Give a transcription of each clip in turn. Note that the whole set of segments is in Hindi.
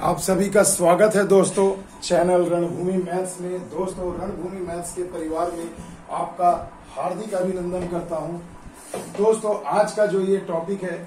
आप सभी का स्वागत है दोस्तों। चैनल रणभूमि मैथ्स में। दोस्तों रणभूमि मैथ्स के परिवार में आपका हार्दिक अभिनंदन करता हूँ। दोस्तों, आज का जो ये टॉपिक है,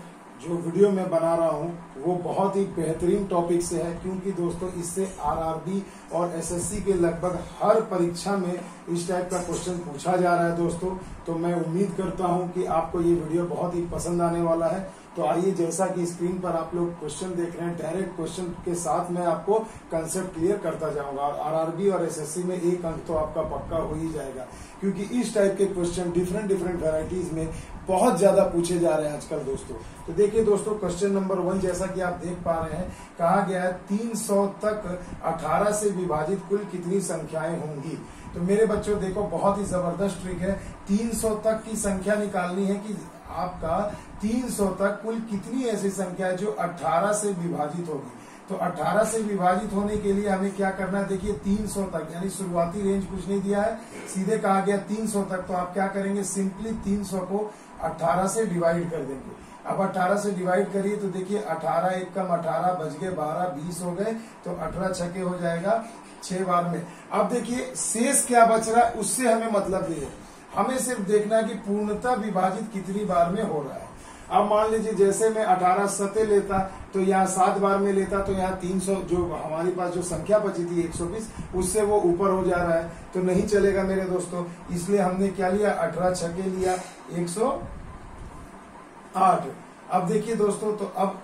जो वीडियो मैं बना रहा हूँ, वो बहुत ही बेहतरीन टॉपिक से है, क्योंकि दोस्तों, इससे आरआरबी और एसएससी के लगभग हर परीक्षा में इस टाइप का क्वेश्चन पूछा जा रहा है दोस्तों। तो मैं उम्मीद करता हूँ कि आपको ये वीडियो बहुत ही पसंद आने वाला है। तो आइए, जैसा कि स्क्रीन पर आप लोग क्वेश्चन देख रहे हैं डायरेक्ट क्वेश्चन के साथ मैं आपको कंसेप्ट क्लियर करता जाऊँगा। आरआरबी और एसएससी में एक अंक तो आपका पक्का हो ही जाएगा। क्योंकि इस टाइप के क्वेश्चन डिफरेंट डिफरेंट वेराइटीज में बहुत ज़्यादा पूछे जा रहे हैं आजकल दोस्तों। तो देखिए दोस्तों क्वेश्चन नंबर वन जैसा कि आप देख पा रहे हैं, कहा गया है 300 तक 18 से विभाजित कुल कितनी संख्याएँ होंगी? तो मेरे बच्चों, देखो, बहुत ही ज़बरदस्त ट्रिक है। 300 तक की संख्या निकालनी है कि आपका 300 तक कुल कितनी ऐसी संख्या है जो 18 से विभाजित होगी? तो 18 से विभाजित होने के लिए हमें क्या करना है? देखिए 300 तक, यानी शुरुआती रेंज कुछ नहीं दिया है, सीधे कहा गया 300 तक तो आप क्या करेंगे? सिंपली 300 को 18 से डिवाइड कर देंगे। अब 18 से डिवाइड करिए तो देखिए 18 एक कम 18 बज गए 12 20 हो गए तो 18 छके हो जाएगा छह बार में। अब देखिए, शेष क्या बच रहा है, उससे हमें मतलब नहीं है। हमें सिर्फ़ देखना है कि पूर्णता विभाजित कितनी बार में हो रहा है। अब मान लीजिए, जैसे मैं 18 सते लेता तो यहाँ सात बार में लेता तो यहाँ 300 जो हमारे पास जो संख्या बची थी 120 उससे वो ऊपर हो जा रहा है। तो नहीं चलेगा मेरे दोस्तों। इसलिए हमने क्या लिया? 18 छके लिया 108 अब देखिए दोस्तों तो अब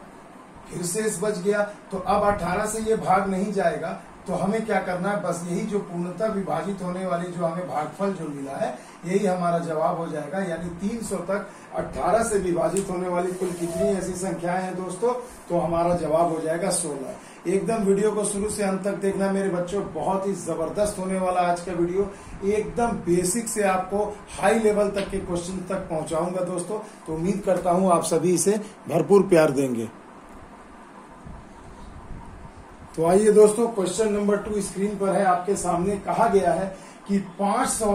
फिर से इस बच गया। तो अब 18 से ये भाग नहीं जाएगा। तो हमें क्या करना है? बस यही जो पूर्णता विभाजित होने वाली जो हमें भागफल जो मिला है, यही हमारा जवाब हो जाएगा। यानी 300 तक 18 से विभाजित होने वाली कुल कितनी ऐसी संख्याएँ हैं दोस्तों? तो हमारा जवाब हो जाएगा 16 एकदम वीडियो को शुरू से अंत तक देखना मेरे बच्चों, बहुत ही ज़बरदस्त होने वाला आज का वीडियो। एकदम बेसिक से आपको हाई लेवल तक के क्वेश्चन तक पहुंचाऊँगा दोस्तों। तो उम्मीद करता हूँ आप सभी इसे भरपूर प्यार देंगे। तो आइए दोस्तों क्वेश्चन नंबर टू स्क्रीन पर है, आपके सामने कहा गया है कि 500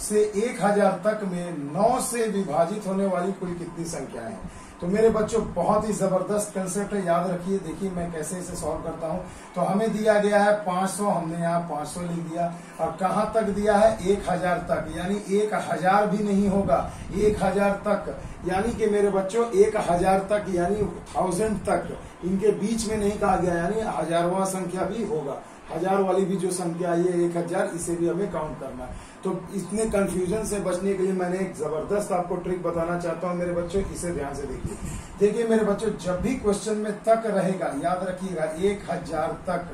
से 1000 तक में 9 से विभाजित होने वाली कुल कितनी संख्या है? तो मेरे बच्चों, बहुत ही ज़बरदस्त कंसेप्ट है, याद रखिए। देखिए मैं कैसे इसे सॉल्व करता हूँ। तो हमें दिया गया है 500 हमने यहाँ 500 लिख दिया। और कहाँ तक दिया है? 1000 तक। यानी एक हज़ार भी नहीं होगा। 1000 तक। यानी कि मेरे बच्चों, एक हज़ार तक, यानी थाउज़ेंड तक। इनके बीच में नहीं कहा गया। यानी हजारवा संख्या भी होगा। हज़ार वाली भी जो संख्या आई है, एक हज़ार, इसे भी हमें काउंट करना है। तो इतने कंफ्यूजन से बचने के लिए मैंने एक ज़बरदस्त आपको ट्रिक बताना चाहता हूँ, मेरे बच्चों, इसे ध्यान से देखिए। देखिए मेरे बच्चों, जब भी क्वेश्चन में तक रहेगा, याद रखिएगा, एक हज़ार तक।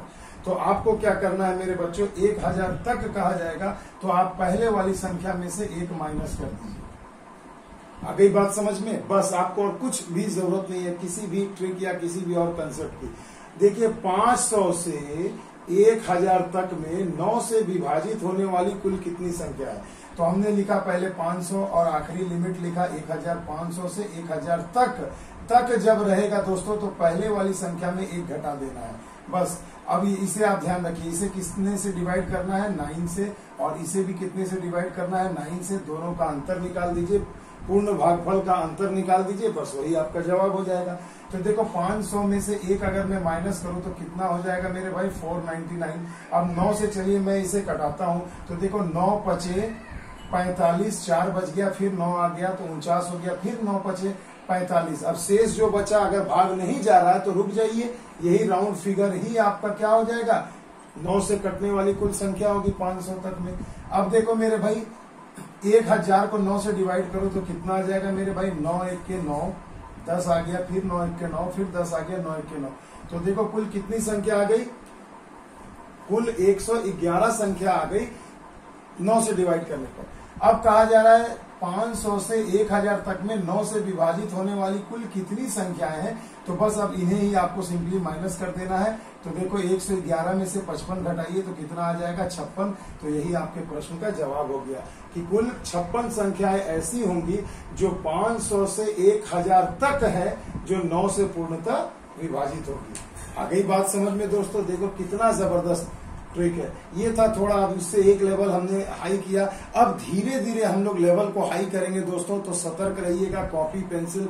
तो आपको क्या करना है मेरे बच्चों, एक हज़ार तक कहा जाएगा तो आप पहले वाली संख्या में से एक माइनस कर दीजिए। गई बात समझ में, बस आपको और कुछ भी ज़रूरत नहीं है, किसी भी ट्रिक या किसी भी और कंसेप्ट की। देखिए 500 से एक हज़ार तक में नौ से विभाजित होने वाली कुल कितनी संख्या है? तो हमने लिखा पहले 500 और आखिरी लिमिट लिखा 1500 से 1000 तक। तक जब रहेगा दोस्तों तो पहले वाली संख्या में एक घटा देना है। बस अब इसे आप ध्यान रखिए, इसे कितने से डिवाइड करना है? नाइन से, और इसे भी कितने से डिवाइड करना है? नाइन से, दोनों का अंतर निकाल दीजिए। पूर्ण भागफल का अंतर निकाल दीजिए, बस वही आपका जवाब हो जाएगा। तो देखो 500 में से एक अगर मैं माइनस करूँ तो कितना हो जाएगा मेरे भाई? 499 अब 9 से चलिए, मैं इसे कटाता हूँ। तो देखो 9 पचे पैतालीस, चार बच गया, फिर 9 आ गया तो उनचास हो गया, फिर 9 पचे पैतालीस। अब शेष जो बचा, अगर भाग नहीं जा रहा है तो रुक जाइए। यही राउंड फिगर ही आपका क्या हो जाएगा? नौ से कटने वाली कुल संख्या होगी 500 तक में। अब देखो मेरे भाई एक हज़ार को नौ से डिवाइड करो तो कितना आ जाएगा मेरे भाई? नौ, एक के नौ, दस आ गया, फिर नौ, एक के नौ, फिर दस आ गया, नौ, एक के नौ। तो देखो कुल कितनी संख्या आ गई? कुल 111 संख्या आ गई, नौ से डिवाइड करने पर अब कहा जा रहा है 500 से 1000 तक में 9 से विभाजित होने वाली कुल कितनी संख्याएँ हैं? तो बस अब इन्हें ही आपको सिंपली माइनस कर देना है। तो देखो 111 में से 55 घटाइए तो कितना आ जाएगा? छप्पन। तो यही आपके प्रश्न का जवाब हो गया कि कुल छप्पन संख्याएँ ऐसी होंगी जो 500 से 1000 तक है, जो 9 से पूर्णतः विभाजित होगी। आ गई बात समझ में दोस्तों, देखो कितना ज़बरदस्त ट्रिक है। ये था थोड़ा, अब इससे एक लेवल हमने हाई किया। अब धीरे धीरे हम लोग लेवल को हाई करेंगे दोस्तों तो सतर्क रहिएगा। कॉपी पेंसिल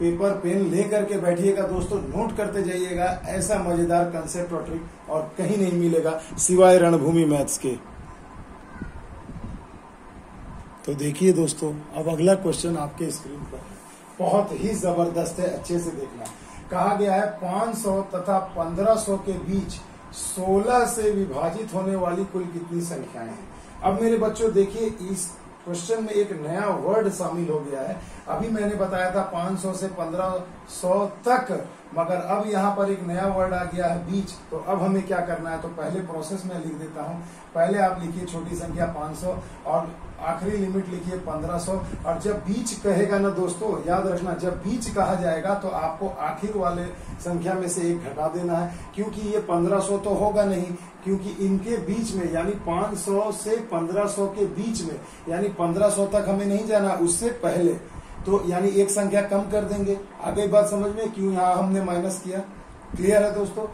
पेपर, पेन ले करके बैठिएगा दोस्तों, नोट करते जाइएगा। ऐसा मज़ेदार कंसेप्ट और ट्रिक और कहीं नहीं मिलेगा सिवाय रणभूमि मैथ्स के। तो देखिए दोस्तों, अब अगला क्वेश्चन आपके स्क्रीन पर बहुत ही ज़बरदस्त है, अच्छे से देखना। कहा गया है 500 तथा 1500 के बीच 16 से विभाजित होने वाली कुल कितनी संख्याएँ हैं? अब मेरे बच्चों, देखिए, इस क्वेश्चन में एक नया वर्ड शामिल हो गया है। अभी मैंने बताया था 500 से 1500 तक मगर अब यहाँ पर एक नया वर्ड आ गया है बीच। तो अब हमें क्या करना है? तो पहले प्रोसेस में लिख देता हूँ। पहले आप लिखिए छोटी संख्या 500 और आखिरी लिमिट लिखिए 1500 और जब बीच कहेगा ना दोस्तों, याद रखना, जब बीच कहा जाएगा तो आपको आखिर वाले संख्या में से एक घटा देना है। क्योंकि ये 1500 तो होगा नहीं, क्योंकि इनके बीच में, यानी 500 से 1500 के बीच में, यानी 1500 तक हमें नहीं जाना, उससे पहले। तो यानी एक संख्या कम कर देंगे। आगे बात समझ में क्यों यहाँ हमने माइनस किया? क्लियर है दोस्तों?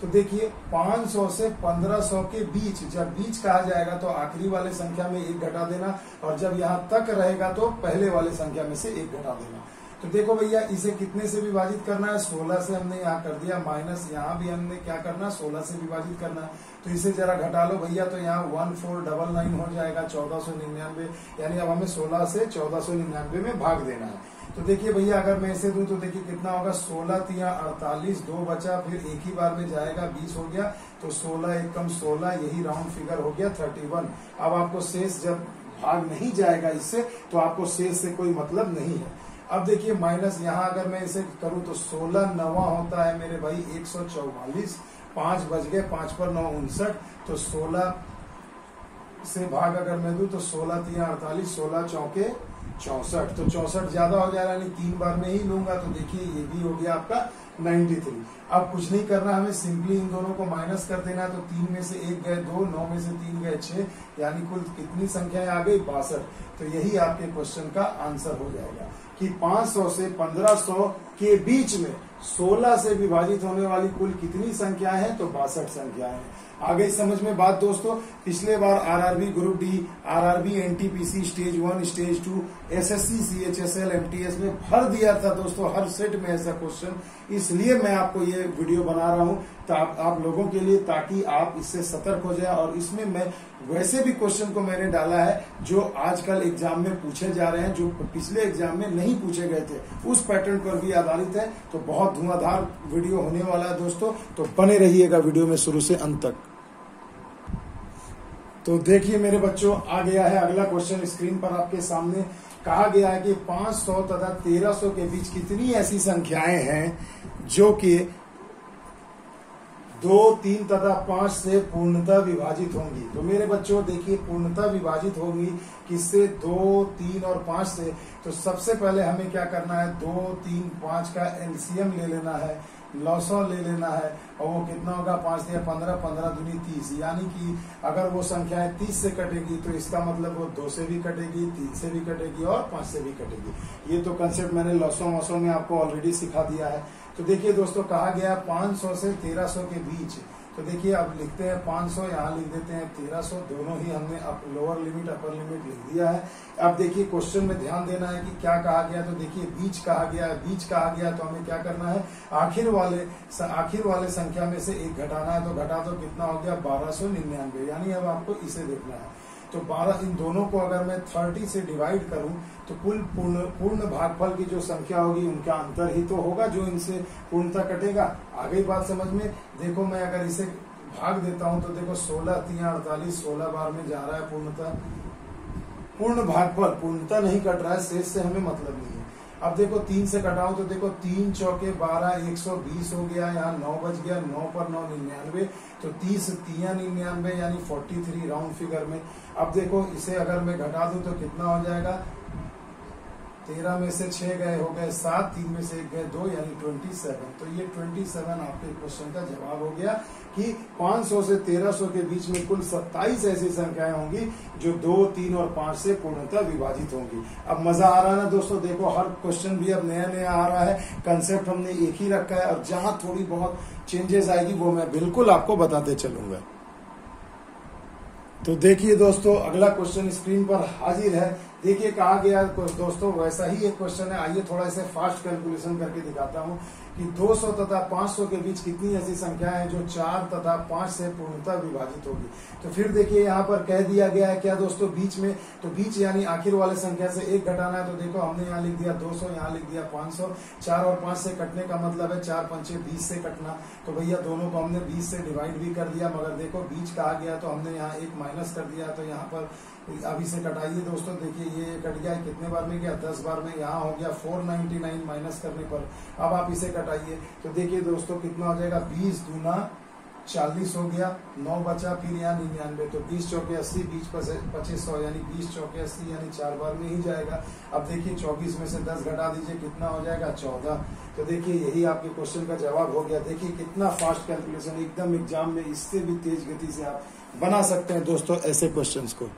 तो देखिए 500 से 1500 के बीच, जब बीच कहा जाएगा तो आखिरी वाले संख्या में एक घटा देना, और जब यहाँ तक रहेगा तो पहले वाले संख्या में से एक घटा देना। तो देखो भैया, इसे कितने से विभाजित करना है? 16 से हमने यहाँ कर दिया, माइनस यहाँ भी हमने क्या करना 16 से विभाजित करना है। तो इसे जरा घटा लो भैया तो यहाँ वन फोर डबल नाइन हो जाएगा, चौदह सौ निन्यानवे। यानी अब हमें 16 से चौदह सौ निन्यानवे में भाग देना है। तो देखिए भैया, अगर मैं इसे दूँ तो देखिए कितना होगा? सोलह तिया अड़तालीस, दो बचा, फिर एक ही बार में जाएगा, बीस हो गया। तो सोलह एक कम सोलह, यही राउंड फिगर हो गया थर्टी वन। अब आपको शेष जब भाग नहीं जाएगा इससे तो आपको शेष से कोई मतलब नहीं है। अब देखिए, माइनस यहाँ अगर मैं इसे करूँ तो सोलह नवा होता है मेरे भाई, एक सौ चौवालीस, पाँच बज गए, पाँच पर नौ उनसठ तो सोलह से भाग अगर मैं दू तो सोलह तीन अड़तालीस, सोलह चौके चौसठ तो चौसठ ज़्यादा हो जा रहा है तीन बार में ही लूँगा तो देखिए ये भी हो गया आपका 93 अब कुछ नहीं करना, हमें सिंपली इन दोनों को माइनस कर देना है तो तीन में से एक गए दो, नौ में से तीन गए छह, यानी कुल कितनी संख्याएँ आ गई? बासठ. तो यही आपके क्वेश्चन का आंसर हो जाएगा कि 500 से 1500 के बीच में 16 से विभाजित होने वाली कुल कितनी संख्या है? तो बासठ संख्या है। आगे समझ में बात दोस्तों, पिछले बार RRB group D RRB NTPC stage one stage two SSC CHSL MTS में भर दिया था दोस्तों, हर सेट में ऐसा क्वेश्चन इसलिए मैं आपको ये वीडियो बना रहा हूँ ता, आप लोगों के लिए ताकि आप इससे सतर्क हो जाए और इसमें मैं वैसे भी क्वेश्चन को मैंने डाला है जो आजकल एग्ज़ाम में पूछे जा रहे हैं जो पिछले एग्ज़ाम में नहीं पूछे गए थे उस पैटर्न पर भी आधारित है। तो बहुत धुआंधार वीडियो होने वाला है दोस्तों तो बने रहिएगा वीडियो में शुरू से अंत तक। तो देखिए मेरे बच्चों आ गया है अगला क्वेश्चन स्क्रीन पर आपके सामने। कहा गया है कि 500 तथा 1300 के बीच कितनी ऐसी संख्याएँ हैं जो कि दो, तीन तथा पाँच से पूर्णतः विभाजित होंगी। तो मेरे बच्चों, देखिए, पूर्णतः विभाजित होगी किससे? दो, तीन और पाँच से। तो सबसे पहले हमें क्या करना है? दो, तीन, पाँच का एलसीएम ले लेना है। लॉसो ले लेना है और वो कितना होगा? पाँच दिया पंद्रह पंद्रह दुनी तीस। यानी कि अगर वो संख्याएँ तीस से कटेगी तो इसका मतलब वो दो से भी कटेगी, तीन से भी कटेगी और पाँच से भी कटेगी। ये तो कंसेप्ट मैंने लॉसो वॉसो में आपको ऑलरेडी सिखा दिया है। तो देखिए दोस्तों, कहा गया पाँच सौ से तेरह सौ के बीच तो देखिए अब लिखते हैं 500 यहाँ लिख देते हैं 1300 दोनों ही हमने up, lower limit upper limit लिख दिया है। अब देखिए क्वेश्चन में ध्यान देना है कि क्या कहा गया तो देखिए बीच कहा गया है बीच कहा गया तो हमें क्या करना है? आखिर वाले आखिर वाले संख्या में से एक घटाना है तो घटा तो कितना हो गया? बारह यानी अब आपको इसे देखना है। तो 12 इन दोनों को अगर मैं 30 से डिवाइड करूँ तो कुल पूर्ण पूर्ण भागफल की जो संख्या होगी, उनका अंतर ही तो होगा जो इनसे पूर्णता कटेगा। आगे बात समझ में? देखो, मैं अगर इसे भाग देता हूँ तो देखो 16 तीन अड़तालीस, सोलह बार में जा रहा है पूर्णता। पूर्ण भागफल, पूर्णता नहीं कट रहा है, शेष से हमें मतलब नहीं है। अब देखो तीन से कटाओ तो देखो तीन चौके बारह, एक सौ बीस हो गया, यहाँ नौ बज गया, नौ पर नौ निन्यानवे तो तीस तिया निन्यानवे, यानी फोर्टी थ्री राउंड फिगर में। अब देखो इसे अगर मैं घटा दूँ तो कितना हो जाएगा? तेरह में से छह गए, हो गए सात, तीन में से एक गए दो, यानी ट्वेंटी सेवन तो ये ट्वेंटी सेवन आपके क्वेश्चन का जवाब हो गया। कि 500 से 1300 के बीच में कुल 27 ऐसी संख्याएँ होंगी जो दो, तीन और पाँच से पूर्णतः विभाजित होंगी। अब मज़ा आ रहा है ना दोस्तों? देखो, हर क्वेश्चन भी अब नया नया आ रहा है। कंसेप्ट हमने एक ही रखा है और जहाँ थोड़ी बहुत चेंजेस आएगी, वो मैं बिल्कुल आपको बताते चलूँगा। तो देखिए दोस्तों, अगला क्वेश्चन स्क्रीन पर हाजिर है। देखिए, कहा गया दोस्तों, वैसा ही एक क्वेश्चन है। आइए थोड़ा इसे फास्ट कैलकुलेशन करके दिखाता हूँ कि 200 तथा 500 के बीच कितनी ऐसी संख्या है जो चार तथा पाँच से पूर्णतः विभाजित होगी। तो फिर देखिए, यहाँ पर कह दिया गया है, क्या दोस्तों, बीच में तो बीच यानी आखिर वाले संख्या से एक घटाना है तो देखो, हमने यहाँ लिख दिया 200 यहाँ लिख दिया 500 चार और पाँच से कटने का मतलब है चार पंचे बीस से कटना। तो भैया, दोनों को हमने बीस से डिवाइड भी कर दिया, मगर देखो, बीच कहा गया तो हमने यहाँ एक माइनस कर दिया तो यहाँ पर अभी से कटाइए दोस्तों, देखिए ये कट गया कितने बार में गया? दस बार में यहाँ हो गया फोर नाइनटी नाइन माइनस करने पर। अब आप इसे कटाइए। तो देखिए दोस्तों, कितना हो जाएगा? बीस गुना चालीस हो गया। नौ बचा फिर यहाँ निन्यानवे। तो बीस चौके अस्सी, बीस पच्चीस सौ, यानी बीस चौके अस्सी, यानी चार बार में ही जाएगा। अब देखिए चौबीस में से दस घटा दीजिए, कितना हो जाएगा? चौदह। तो देखिए यही आपके क्वेश्चन का जवाब हो गया। देखिए कितना फास्ट कैलकुलेशन एकदम एग्ज़ाम में इससे भी तेज गति से आप बना सकते हैं दोस्तों, ऐसे क्वेश्चन को।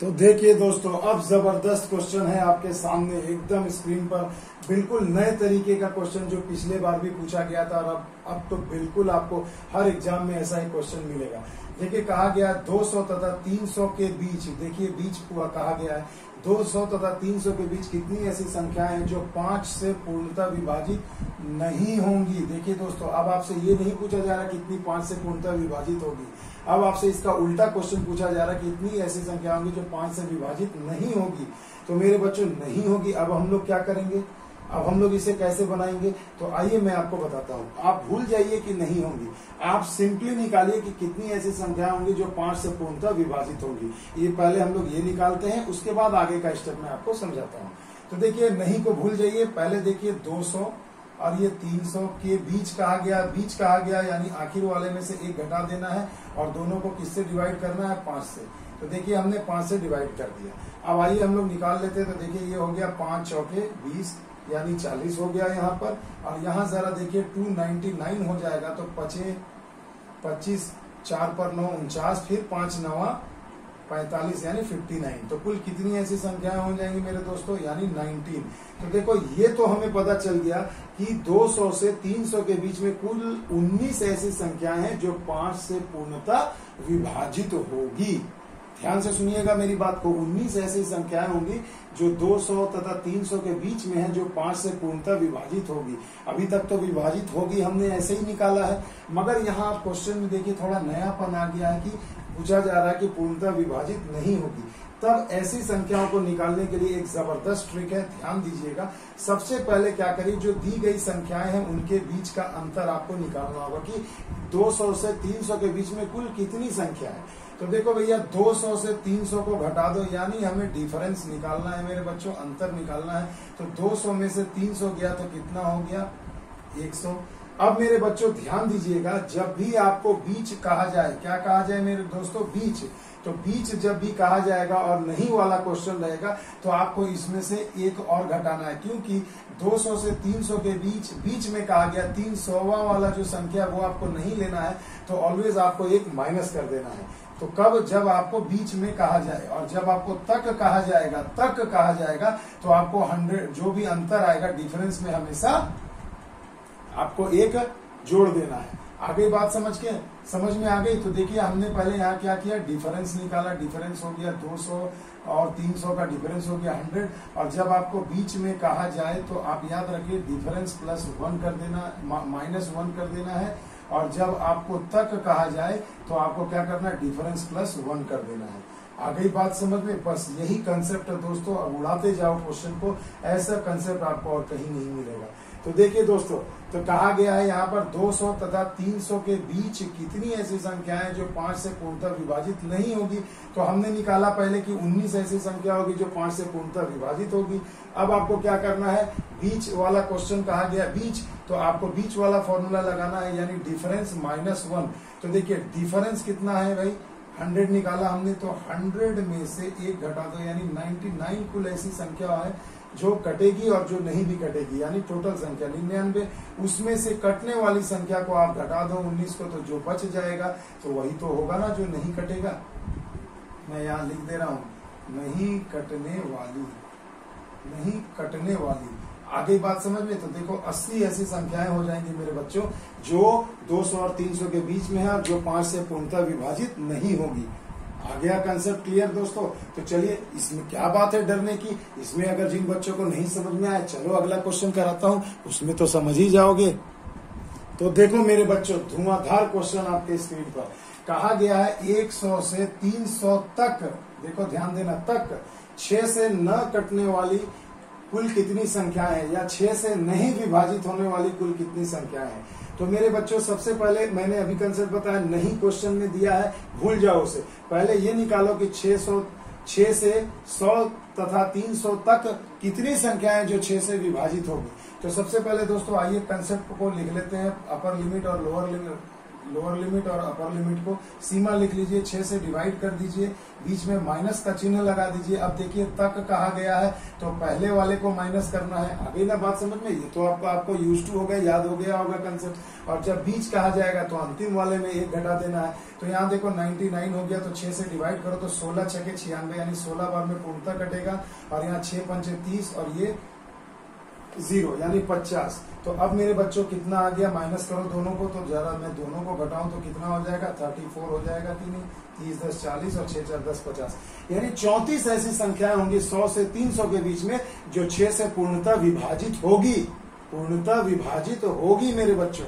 तो देखिए दोस्तों, अब ज़बरदस्त क्वेश्चन है आपके सामने एकदम स्क्रीन पर। बिल्कुल नए तरीके का क्वेश्चन जो पिछले बार भी पूछा गया था और अब अब तो बिल्कुल आपको हर एग्ज़ाम में ऐसा ही क्वेश्चन मिलेगा। देखिए, कहा गया 200 तथा 300 के बीच, देखिए बीच कहा गया है 200 तथा 300 के बीच कितनी ऐसी संख्याएँ हैं जो पाँच से पूर्णता विभाजित नहीं होंगी। देखिए दोस्तों, अब आपसे ये नहीं पूछा जा रहा कितनी पाँच से पूर्णतः विभाजित होगी। अब आपसे इसका उल्टा क्वेश्चन पूछा जा रहा कि इतनी ऐसी संख्या होंगी जो पाँच से विभाजित नहीं होगी। तो मेरे बच्चों, नहीं होगी। अब हम लोग क्या करेंगे? अब हम लोग इसे कैसे बनाएँगे? तो आइए मैं आपको बताता हूँ। आप भूल जाइए कि नहीं होंगी। आप सिंपली निकालिए कि कितनी ऐसी संख्या होंगी जो पाँच से पूर्णतः विभाजित होगी। ये पहले हम लोग ये निकालते हैं, उसके बाद आगे का स्टेप मैं आपको समझाता हूँ। तो देखिए, नहीं को भूल जाइए। पहले देखिए 200 और ये 300 के बीच कहा गया, बीच कहा गया, यानी आखिर वाले में से एक घटा देना है और दोनों को किससे डिवाइड करना है? पाँच से। तो देखिए, हमने पाँच से डिवाइड कर दिया। अब आइए हम लोग निकाल लेते हैं। तो देखिए, ये हो गया पाँच चौके बीस, यानी चालीस हो गया यहाँ पर। और यहाँ जरा देखिए, टू नाइन हो जाएगा। तो पचे, पच्चीस, चार पर नौ, उनचास, फिर पाँच नवा पैंतालीस यानी फिफ्टी नाइन। तो कुल कितनी ऐसी संख्याएँ हो जाएँगी मेरे दोस्तों? यानी नाइनटीन। तो देखो, ये तो हमें पता चल गया कि 200 से 300 के बीच में कुल 19 ऐसी संख्याएँ हैं जो पाँच से पूर्णता विभाजित होगी। ध्यान से सुनिएगा मेरी बात को। 19 ऐसी संख्याएँ होंगी जो 200 तथा 300 के बीच में है जो पाँच से पूर्णतः विभाजित होगी। अभी तक तो विभाजित होगी हमने ऐसे ही निकाला है। मगर यहाँ क्वेश्चन में देखिए, थोड़ा नयापन आ गया है कि पूछा जा रहा है कि पूर्णतः विभाजित नहीं होगी तब ऐसी संख्याओं को निकालने के लिए एक ज़बरदस्त ट्रिक है। ध्यान दीजिएगा। सबसे पहले क्या करिए? जो दी गई संख्याएँ हैं, उनके बीच का अंतर आपको निकालना होगा कि 200 से 300 के बीच में कुल कितनी संख्या है? तो देखो भैया 200 से 300 को घटा दो, यानी हमें डिफरेंस निकालना है मेरे बच्चों, अंतर निकालना है। तो 200 में से 300 गया तो कितना हो गया? 100 अब मेरे बच्चों, ध्यान दीजिएगा, जब भी आपको बीच कहा जाए, क्या कहा जाए मेरे दोस्तों? बीच। तो बीच जब भी कहा जाएगा और नहीं वाला क्वेश्चन रहेगा तो आपको इसमें से एक और घटाना है। क्योंकि 200 से 300 के बीच बीच में कहा गया तीन सौवा वाला जो संख्या, वो आपको नहीं लेना है तो ऑलवेज आपको एक माइनस कर देना है। तो कब जब आपको बीच में कहा जाए, और जब आपको तक कहा जाएगा, तक कहा जाएगा तो आपको हंड्रेड, जो भी अंतर आएगा डिफरेंस में हमेशा आपको एक जोड़ देना है। आगे बात समझ के, समझ में आ गई? तो देखिए, हमने पहले यहाँ क्या किया? डिफरेंस निकाला। डिफरेंस हो गया 200 और 300 का डिफरेंस हो गया 100 और जब आपको बीच में कहा जाए तो आप याद रखिए डिफरेंस प्लस वन कर देना माइनस वन कर देना है। और जब आपको तक कहा जाए तो आपको क्या करना है? डिफरेंस प्लस वन कर देना है। आ गई बात समझ में? बस यही कंसेप्ट है दोस्तों। अब उड़ाते जाओ क्वेश्चन को। ऐसा कंसेप्ट आपको और कहीं नहीं मिलेगा। तो देखिए दोस्तों तो कहा गया है यहाँ पर 200 तथा 300 के बीच कितनी ऐसी संख्याएँ जो पाँच से पूर्णतः विभाजित नहीं होगी? तो हमने निकाला पहले कि 19 ऐसी संख्या होगी जो पाँच से पूर्णतः विभाजित होगी। अब आपको क्या करना है? बीच वाला क्वेश्चन कहा गया, बीच। तो आपको बीच वाला फॉर्मूला लगाना है, यानी डिफरेंस माइनस वन तो देखिए डिफरेंस कितना है भाई? हंड्रेड निकाला हमने तो हंड्रेड में से एक घटा दो, यानी नाइन्टी नाइन कुल ऐसी संख्या है जो कटेगी और जो नहीं भी कटेगी, यानी टोटल संख्या निन्यानवे, उसमें से कटने वाली संख्या को आप घटा दो, उन्नीस को तो जो बच जाएगा तो वही तो होगा ना जो नहीं कटेगा। मैं यहाँ लिख दे रहा हूँ, नहीं कटने वाली, नहीं कटने वाली। आगे बात समझ में? तो देखो 80 ऐसी संख्याएँ हो जाएँगी मेरे बच्चों, जो 200 और 300 के बीच में है और जो पाँच से पूर्णतः विभाजित नहीं होगी। आ गया कंसेप्ट क्लियर दोस्तों। तो चलिए, इसमें क्या बात है डरने की? इसमें अगर जिन बच्चों को नहीं समझ में आया चलो अगला क्वेश्चन कराता हूँ। उसमें तो समझ ही जाओगे। तो देखो मेरे बच्चों, धुआंधार क्वेश्चन आपके स्क्रीन पर। कहा गया है 100 से 300 तक, देखो ध्यान देना, तक, छह से न कटने वाली कुल कितनी संख्या है? या छह से नहीं विभाजित होने वाली कुल कितनी संख्या है? तो मेरे बच्चों, सबसे पहले मैंने अभी कंसेप्ट बताया, नहीं क्वेश्चन में दिया है, भूल जाओ उसे। पहले ये निकालो कि 600 6 से 100 तथा 300 तक कितनी संख्याएँ जो 6 से विभाजित होगी। तो सबसे पहले दोस्तों, आइए कंसेप्ट को लिख लेते हैं अपर लिमिट और लोअर लिमिट लोअर लिमिट और अपर लिमिट को सीमा लिख लीजिए, छह से डिवाइड कर दीजिए, बीच में माइनस का चिन्ह लगा दीजिए। अब देखिए, तक कहा गया है तो पहले वाले को माइनस करना है। अभी ना बात समझ में, ये तो आपको आपको यूज़ टू हो गया, याद हो गया होगा कंसेप्ट और जब बीच कहा जाएगा तो अंतिम वाले में एक घटा देना है। तो यहाँ देखो 99 हो गया तो छह से डिवाइड करो तो सोलह छह छियानवे, यानी सोलह बार में पूर्णता कटेगा। और यहाँ छह, पंचे तीस, और ये ज़ीरो, यानी पचास। तो अब मेरे बच्चों कितना आ गया? माइनस करो दोनों को तो जरा मैं दोनों को घटाऊं तो कितना हो जाएगा? थर्टी फोर हो जाएगा तीन। तीस, दस, चालीस और छह चार, दस, पचास। यानी चौंतीस ऐसी संख्याएँ होंगी सौ से तीन सौ के बीच में, जो छह से पूर्णता विभाजित होगी। पूर्णता विभाजित होगी मेरे बच्चों।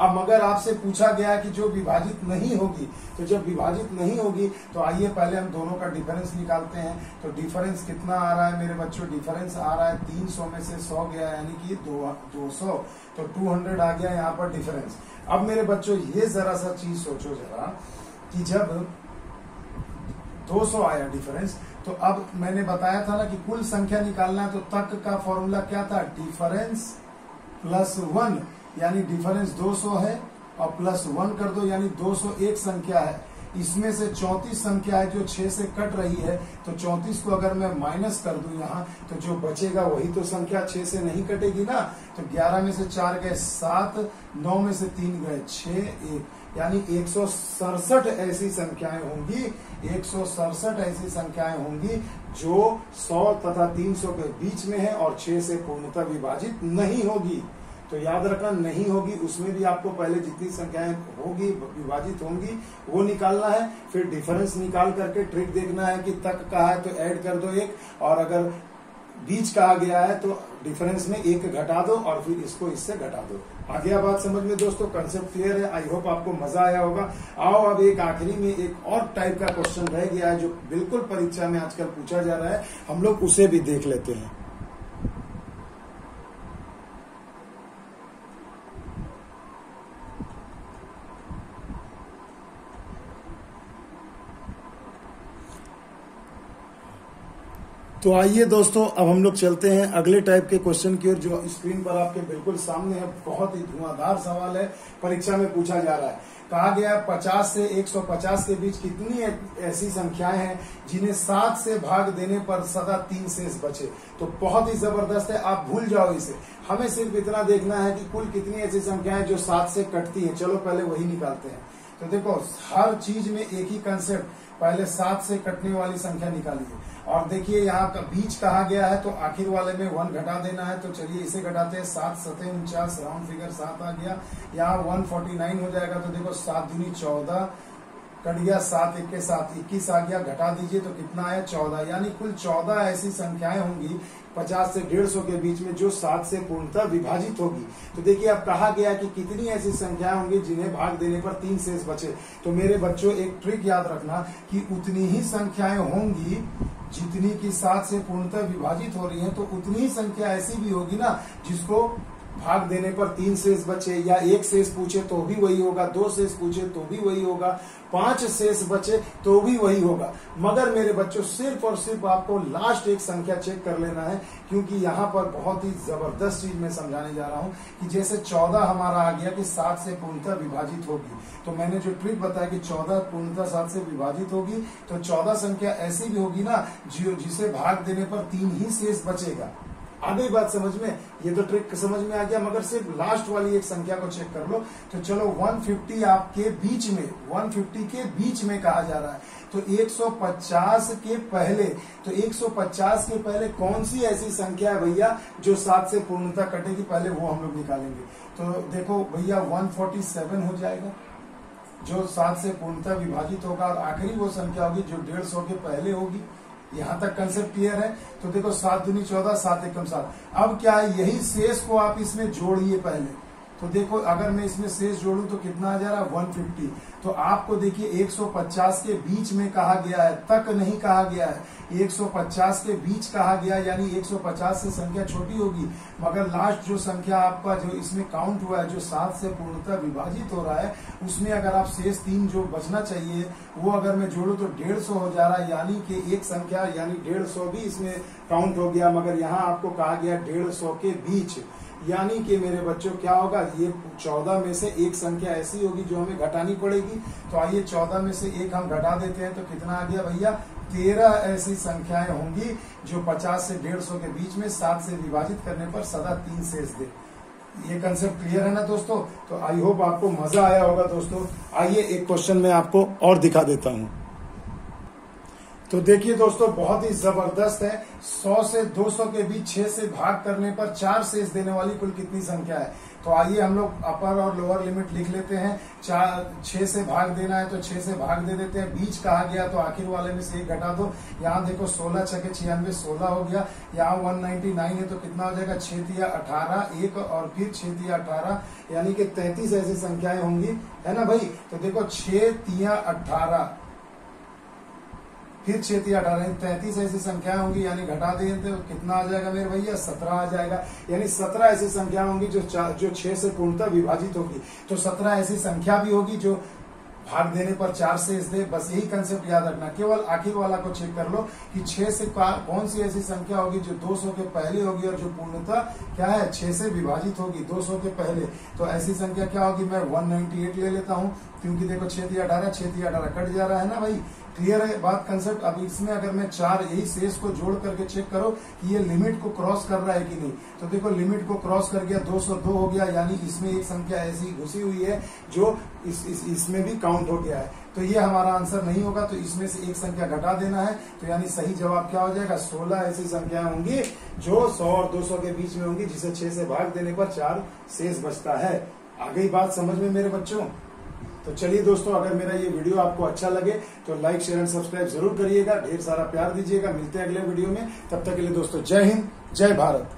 अब मगर आपसे पूछा गया कि जो विभाजित नहीं होगी तो जब विभाजित नहीं होगी तो आइए पहले हम दोनों का डिफरेंस निकालते हैं। तो डिफरेंस कितना आ रहा है मेरे बच्चों? डिफरेंस आ रहा है तीन सौ में से सौ गया, यानी कि दो दो सौ। तो टू हंड्रेड आ गया यहाँ पर डिफरेंस अब मेरे बच्चों, ये जरा सा चीज़ सोचो जरा कि जब 200 आया डिफरेंस तो अब मैंने बताया था ना कि कुल संख्या निकालना है तो तक का फॉर्मूला क्या था? डिफरेंस प्लस वन यानी डिफरेंस 200 है और प्लस वन कर दो, यानी 201 संख्या है। इसमें से 34 संख्या है जो 6 से कट रही है तो 34 को अगर मैं माइनस कर दू यहाँ तो जो बचेगा वही तो संख्या 6 से नहीं कटेगी ना। तो 11 में से चार गए सात, नौ में से तीन गए छह, एक। यानी एक सौ सड़सठ ऐसी संख्याएँ होंगी, एक सौ सड़सठ ऐसी संख्याएँ होंगी जो 100 तथा 300 के बीच में है और 6 से पूर्णतः विभाजित नहीं होगी। तो याद रखना, नहीं होगी, उसमें भी आपको पहले जितनी संख्याएँ होगी, विभाजित होंगी, वो निकालना है। फिर डिफरेंस निकाल करके ट्रिक देखना है कि तक कहा है तो ऐड कर दो एक, और अगर बीच कहा गया है तो डिफरेंस में एक घटा दो, और फिर इसको इससे घटा दो। आगे बात समझ में दोस्तों कंसेप्ट क्लियर है। आई होप आपको मज़ा आया होगा। आओ अब एक आखिरी में एक और टाइप का क्वेश्चन रह गया है, जो बिल्कुल परीक्षा में आजकल पूछा जा रहा है। हम लोग उसे भी देख लेते हैं। तो आइए दोस्तों, अब हम लोग चलते हैं अगले टाइप के क्वेश्चन की ओर, जो स्क्रीन पर आपके बिल्कुल सामने है, बहुत ही धुआंधार सवाल है, परीक्षा में पूछा जा रहा है। कहा गया 50 से 150 के बीच कितनी ऐसी संख्याएँ हैं, जिन्हें सात से भाग देने पर सदा तीन शेष बचे। तो बहुत ही ज़बरदस्त है, आप भूल जाओ इसे। हमें सिर्फ़ इतना देखना है कि कुल कितनी ऐसी संख्याएँ जो सात से कटती हैं। चलो, पहले वही निकालते हैं। तो देखो, हर चीज़ में एक ही कंसेप्ट पहले सात से कटने वाली संख्या निकालिए। और देखिए, यहाँ का बीच कहा गया है तो आखिर वाले में वन घटा देना है तो चलिए इसे घटाते हैं। सात सतह उनचास, राउंड फिगर सात आ गया। यहाँ वन फोर्टी नाइन हो जाएगा तो देखो, सात दूनी चौदह, कट गया सात, एक के साथ इक्कीस आ गया। घटा दीजिए तो कितना आया? चौदह। यानी कुल चौदह ऐसी संख्याएँ होंगी, पचास से डेढ़ सौ के बीच में, जो सात से पूर्णतः विभाजित होगी। तो देखिए, अब कहा गया कि कितनी ऐसी संख्याएँ होंगी जिन्हें भाग देने पर तीन शेष बचे। तो मेरे बच्चों, एक ट्रिक याद रखना कि उतनी ही संख्याएँ होंगी जितनी की सात से पूर्णतः विभाजित हो रही है तो उतनी संख्या ऐसी भी होगी ना जिसको भाग देने पर तीन शेष बचे या एक शेष पूछे तो भी वही होगा, दो शेष पूछे तो भी वही होगा, पाँच शेष बचे तो भी वही होगा। मगर मेरे बच्चों, सिर्फ़ और सिर्फ़ आपको लास्ट एक संख्या चेक कर लेना है, क्योंकि यहाँ पर बहुत ही ज़बरदस्त चीज़ मैं समझाने जा रहा हूँ कि जैसे चौदह हमारा आ गया कि सात से पूर्णतः विभाजित होगी। तो मैंने जो ट्रिक बताया कि चौदह पूर्णतः सात से विभाजित होगी तो चौदह संख्या ऐसी भी होगी ना जिसे भाग देने पर तीन ही शेष बचेगा। आ गई बात समझ में? ये तो ट्रिक समझ में आ गया, मगर सिर्फ़ लास्ट वाली एक संख्या को चेक कर लो। तो चलो 150 आपके बीच में 150 के बीच में कहा जा रहा है। तो 150 के पहले तो 150 के पहले कौन सी ऐसी संख्या है भैया जो सात से पूर्णता कटेगी? पहले वो हम लोग निकालेंगे। तो देखो भैया 147 हो जाएगा, जो सात से पूर्णता विभाजित होगा, और आखिरी वो संख्या होगी जो डेढ़ सौ के पहले होगी। यहाँ तक कंसेप्ट क्लियर है। तो देखो, सात दुनी चौदह, सात एकम सात। अब क्या है, यही शेष को आप इसमें जोड़िए पहले। तो देखो, अगर मैं इसमें शेष जोड़ू तो कितना आ जा रहा है? वन फिफ्टी तो आपको देखिए 150 के बीच में कहा गया है, तक नहीं कहा गया है। 150 के बीच कहा गया, यानी 150 से संख्या छोटी होगी। मगर लास्ट जो संख्या आपका, जो इसमें काउंट हुआ है, जो सात से पूर्णतः विभाजित हो रहा है, उसमें अगर आप शेष तीन जो बचना चाहिए, वो अगर मैं जोड़ू तो डेढ़ हो जा रहा है। यानी कि एक संख्या, यानी डेढ़ भी इसमें काउंट हो गया, मगर यहाँ आपको कहा गया डेढ़ के बीच। यानी कि मेरे बच्चों, क्या होगा? ये चौदह में से एक संख्या ऐसी होगी जो हमें घटानी पड़ेगी। तो आइए चौदह में से एक हम घटा देते हैं। तो कितना आ गया भैया? तेरह ऐसी संख्याएँ होंगी जो पचास से डेढ़ सौ के बीच में सात से विभाजित करने पर सदा तीन शेष दे। ये कंसेप्ट क्लियर है ना दोस्तों? तो आई होप आपको मज़ा आया होगा दोस्तों। आइए एक क्वेश्चन में आपको और दिखा देता हूँ। तो देखिए दोस्तों, बहुत ही ज़बरदस्त है। 100 से 200 के बीच 6 से भाग करने पर चार शेष देने वाली कुल कितनी संख्या है? तो आइए हम लोग अपर और लोअर लिमिट लिख लेते हैं। चार, छह से भाग देना है तो छह से भाग दे देते हैं। बीच कहा गया तो आखिर वाले में से एक घटा दो। यहाँ देखो, सोलह छह के छियानवे, सोलह हो गया। यहाँ वन नाइनटी नाइन है तो कितना हो जाएगा? छह तिया अठारह, एक और फिर छह दिया अठारह। यानी कि तैतीस ऐसी संख्याएँ होंगी। है ना भाई? तो देखो, छह तिया अठारह। फिर छेती अठारह तैतीस ऐसी संख्या होंगी, यानी घटा देंगे तो कितना आ जाएगा मेरे भैया? सत्रह आ जाएगा। यानी सत्रह ऐसी संख्या होंगी जो जो छह से पूर्णतः विभाजित होगी। तो सत्रह ऐसी संख्या भी होगी जो भाग देने पर चार शेष दे, बस यही कंसेप्ट याद रखना। केवल आखिर वाला को चेक कर लो कि छह से कौन सी ऐसी संख्या होगी जो 200 के पहले होगी और जो पूर्णतः क्या है? छह से विभाजित होगी 200 के पहले। तो ऐसी संख्या क्या होगी? मैं 198 ले लेता हूँ, क्योंकि देखो छेती अठारह छेती अठारह कट जा रहा है ना भाई? क्लियर है बात कंसेप्ट अब इसमें अगर मैं चार यही शेष को जोड़ करके चेक करो कि ये लिमिट को क्रॉस कर रहा है कि नहीं। तो देखो लिमिट को क्रॉस कर गया 202 हो गया यानी इसमें एक संख्या ऐसी घुसी हुई है जो इस, इस इसमें भी काउंट हो गया है। तो ये हमारा आंसर नहीं होगा तो इसमें से एक संख्या घटा देना है। तो यानी सही जवाब क्या हो जाएगा? सोलह ऐसी संख्या होंगी जो सौ और दो सौ के बीच में होंगी जिसे छह से भाग देने पर चार शेष बचता है। आ गई बात समझ में मेरे बच्चों? तो चलिए दोस्तों, अगर मेरा ये वीडियो आपको अच्छा लगे तो लाइक शेयर एंड सब्सक्राइब ज़रूर करिएगा। ढेर सारा प्यार दीजिएगा। मिलते हैं अगले वीडियो में। तब तक के लिए दोस्तों, जय हिंद, जय भारत।